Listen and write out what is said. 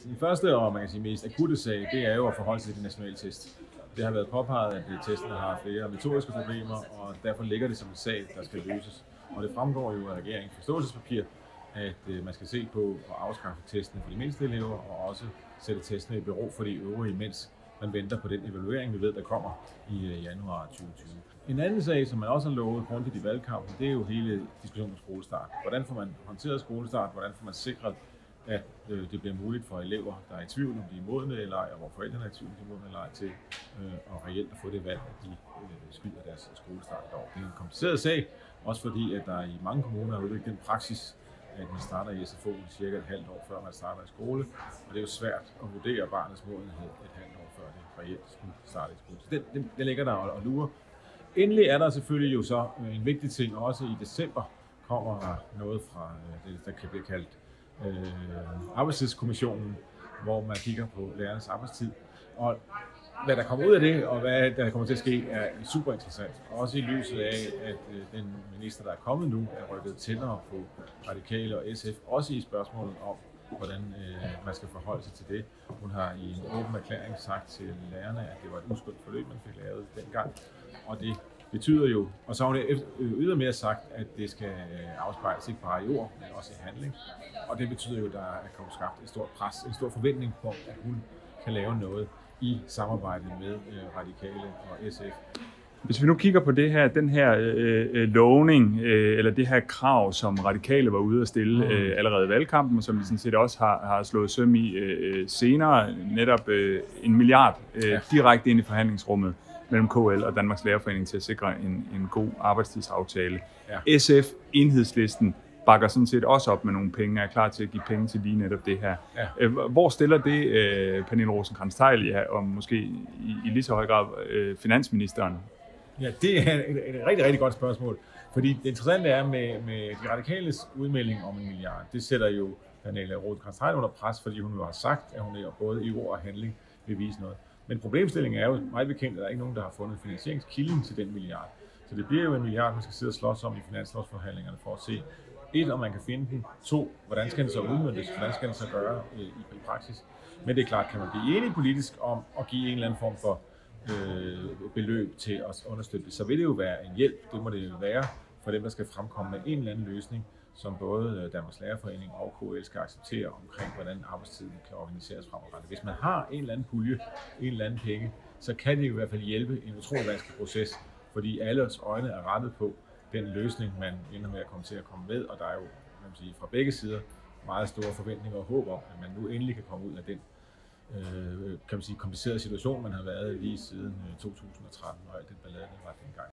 Altså, den første og man kan sige mest akutte sag, det er jo at forholde sig til de nationale test. Det har været påpeget, at testen har flere metodiske problemer, og derfor ligger det som en sag, der skal løses. Og det fremgår jo af regeringens forståelsespapir, at øh, man skal se på at afskaffe testene for de mindste elever, og også sætte testene i bero for de øvrige, mens man venter på den evaluering, vi ved, der kommer i øh, januar 2020. En anden sag, som man også har lovet grundigt i valgkampen, det er jo hele diskussionen om skolestart. Hvordan får man håndteret skolestart? Hvordan får man sikret, at øh, det bliver muligt for elever, der er i tvivl, om de er modne eller ej, og hvor forældrene er i tvivl, om de er modne eller ej, til øh, at reelt at få det valg, at de øh, skyder deres skolestart år. Det er en kompliceret sag, også fordi, at der i mange kommuner er udviklet den praksis, at man starter i SFO cirka et halvt år før man starter i skole, og det er jo svært at vurdere barnets modenhed et halvt år før det reelt skulle starte i skole. Så det, det, det ligger der og, og lurer. Endelig er der selvfølgelig jo så øh, en vigtig ting, også i december kommer der noget fra øh, det, der kan blive kaldt øh, arbejdstidskommissionen, hvor man kigger på lærernes arbejdstid. Og hvad der kommer ud af det, og hvad der kommer til at ske, er super interessant. Også i lyset af, at øh, den minister, der er kommet nu, er rykket tættere på Radikale og SF, også i spørgsmålet om, hvordan øh, man skal forholde sig til det. Hun har i en åben erklæring sagt til lærerne, at det var et uskyldt forløb, man fik lavet dengang. Og det betyder jo, og så har hun ydermere sagt, at det skal afspejles ikke bare i ord, men også i handling. Og det betyder jo, at der er kommet skabt et stort pres, en stor forventning på, at hun kan lave noget i samarbejde med øh, Radikale og SF. Hvis vi nu kigger på det her, den her øh, øh, lovning, øh, eller det her krav, som Radikale var ude at stille mm. øh, allerede i valgkampen, og som vi sådan set også har, har slået søm i øh, senere, netop øh, en milliard øh, direkte ind i forhandlingsrummet mellem KL og Danmarks Lærerforening til at sikre en, en god arbejdstidsaftale. Ja. SF, enhedslisten, bakker sådan set også op med nogle penge, er klar til at give penge til lige netop det her. Ja. Øh, hvor stiller det øh, Pernille rosenkrantz ja, og måske i, i lige så høj grad øh, finansministeren? Ja, det er et, et rigtig, rigtig godt spørgsmål. Fordi det interessante er med, med de radikales udmelding om en milliard, det sætter jo Pernille rosenkrantz under pres, fordi hun jo har sagt, at hun er både i ord og handling vil vise noget. Men problemstillingen er jo meget bekendt, at der er ikke nogen, der har fundet finansieringskilden til den milliard. Så det bliver jo en milliard, man skal sidde og slås om i finanslovsforhandlingerne for at se, et, om man kan finde den. To, hvordan skal den så udmyndtes? Hvordan skal den så gøre øh, i, i praksis? Men det er klart, kan man blive enige politisk om at give en eller anden form for øh, beløb til at understøtte det, så vil det jo være en hjælp. Det må det jo være for dem, der skal fremkomme med en eller anden løsning, som både øh, Danmarks Lærerforening og KL skal acceptere omkring, hvordan arbejdstiden kan organiseres fremadrettet. Hvis man har en eller anden pulje, en eller anden penge, så kan det i hvert fald hjælpe en utrolig vanskelig proces, fordi alles øjne er rettet på den løsning, man ender med at komme til at komme med, og der er jo man sige, fra begge sider meget store forventninger og håb om, at man nu endelig kan komme ud af den øh, kan man sige, komplicerede situation, man har været i lige siden øh, 2013, og alt den ballade, der var dengang.